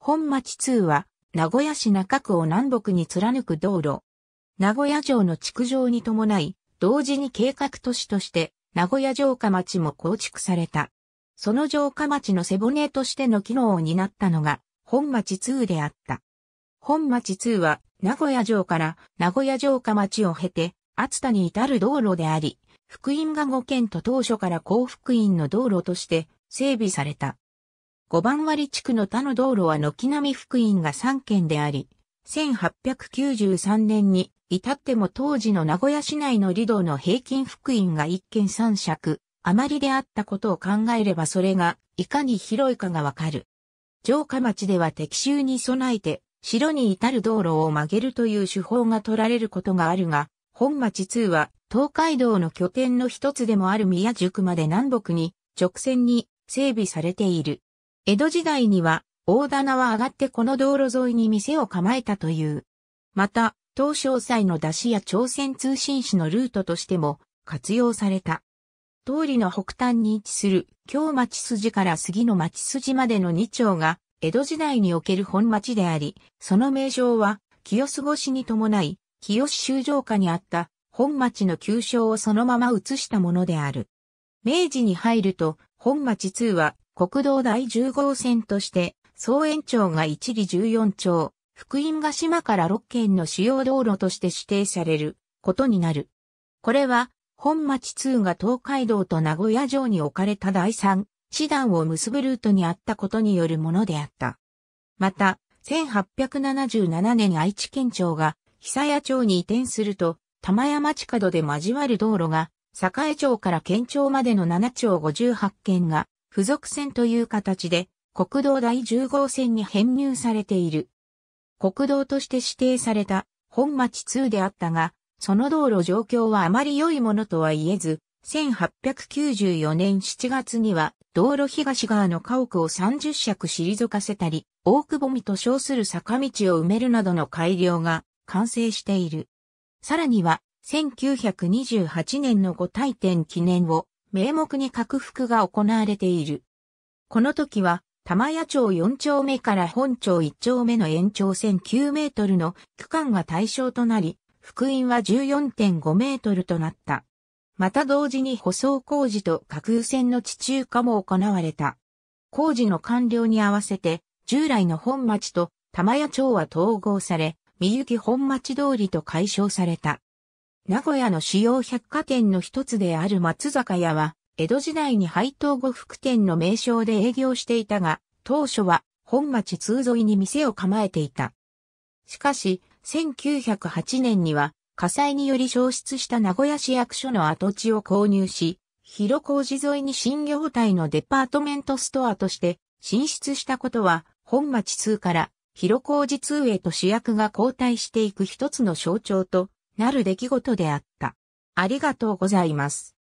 本町2は、名古屋市中区を南北に貫く道路。名古屋城の築城に伴い、同時に計画都市として、名古屋城下町も構築された。その城下町の背骨としての機能を担ったのが、本町2であった。本町2は、名古屋城から名古屋城下町を経て、厚田に至る道路であり、福音が5県と当初から幸福院の道路として整備された。五番割地区の他の道路は軒並み福音が3県であり、1893年に至っても当時の名古屋市内の離道の平均福音が1県3尺、余りであったことを考えればそれがいかに広いかがわかる。城下町では敵襲に備えて城に至る道路を曲げるという手法が取られることがあるが、本町2は東海道の拠点の一つでもある宮宿まで南北に直線に整備されている。江戸時代には大棚は上がってこの道路沿いに店を構えたという。また、東商祭の出しや朝鮮通信使のルートとしても活用された。通りの北端に位置する京町筋から杉の町筋までの2丁が江戸時代における本町であり、その名称は清須越しに伴い、清須修城下にあった本町の旧称をそのまま移したものである。明治に入ると、本町2は国道第10号線として、総延長が一里14丁、福音ヶ島から6県の主要道路として指定されることになる。これは、本町2が東海道と名古屋城に置かれた第3、師団を結ぶルートにあったことによるものであった。また、1877年愛知県庁が久屋町に移転すると、玉山地角で交わる道路が、栄町から県庁までの7町58県が付属線という形で国道第10号線に編入されている。国道として指定された本町2であったが、その道路状況はあまり良いものとは言えず、1894年7月には道路東側の家屋を30尺退かせたり、大久保見と称する坂道を埋めるなどの改良が完成している。さらには、1928年の五大点記念を名目に拡幅が行われている。この時は、玉屋町4丁目から本町1丁目の延長線9メートルの区間が対象となり、福音は14.5メートルとなった。また同時に舗装工事と架空線の地中化も行われた。工事の完了に合わせて、従来の本町と玉屋町は統合され、三行本町通りと解消された。名古屋の主要百貨店の一つである松坂屋は、江戸時代に配当呉服店の名称で営業していたが、当初は本町通沿いに店を構えていた。しかし、1908年には火災により消失した名古屋市役所の跡地を購入し、広小路沿いに新業態のデパートメントストアとして進出したことは、本町通から広小路通へと主役が交代していく一つの象徴となる出来事であった。ありがとうございます。